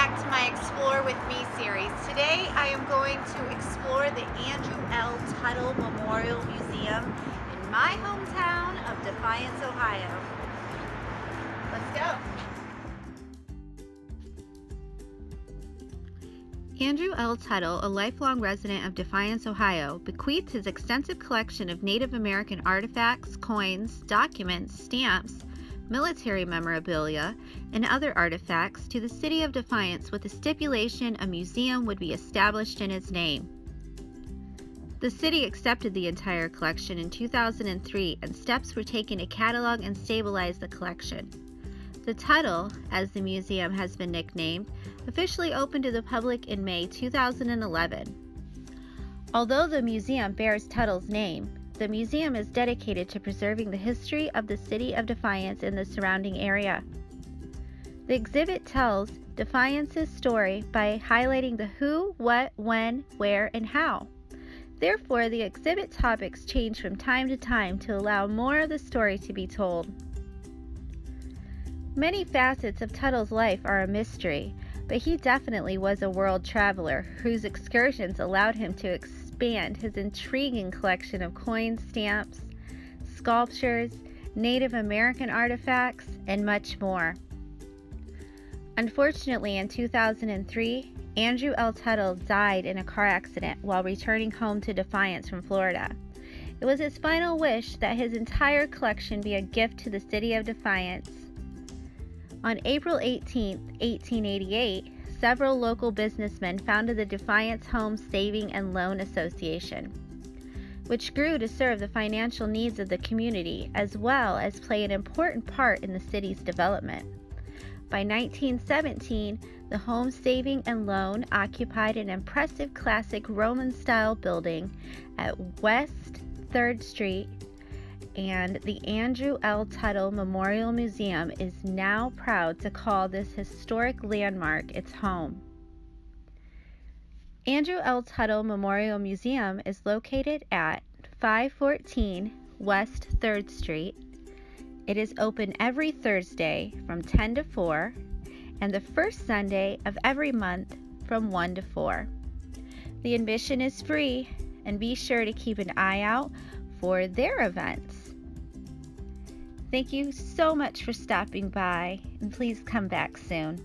back to my Explore With Me series. Today I am going to explore the Andrew L. Tuttle Memorial Museum in my hometown of Defiance, Ohio. Let's go. Andrew L. Tuttle, a lifelong resident of Defiance, Ohio, bequeathed his extensive collection of Native American artifacts, coins, documents, stamps, military memorabilia, and other artifacts to the city of Defiance with the stipulation a museum would be established in his name. The city accepted the entire collection in 2003 and steps were taken to catalog and stabilize the collection. The Tuttle, as the museum has been nicknamed, officially opened to the public in May 2011. Although the museum bears Tuttle's name, the museum is dedicated to preserving the history of the city of Defiance and the surrounding area. The exhibit tells Defiance's story by highlighting the who, what, when, where, and how. Therefore, the exhibit topics change from time to time to allow more of the story to be told. Many facets of Tuttle's life are a mystery, but he definitely was a world traveler whose excursions allowed him to expand his intriguing collection of coins, stamps, sculptures, Native American artifacts, and much more. Unfortunately, in 2003, Andrew L. Tuttle died in a car accident while returning home to Defiance from Florida. It was his final wish that his entire collection be a gift to the city of Defiance. On April 18, 1888, several local businessmen founded the Defiance Home Saving and Loan Association, which grew to serve the financial needs of the community as well as play an important part in the city's development. By 1917, the Home Saving and Loan occupied an impressive classic Roman style building at West 3rd Street and the Andrew L. Tuttle Memorial Museum is now proud to call this historic landmark its home. Andrew L. Tuttle Memorial Museum is located at 514 West 3rd Street. It is open every Thursday from 10 to 4 and the first Sunday of every month from 1 to 4. The admission is free and be sure to keep an eye out for their events. Thank you so much for stopping by, and please come back soon.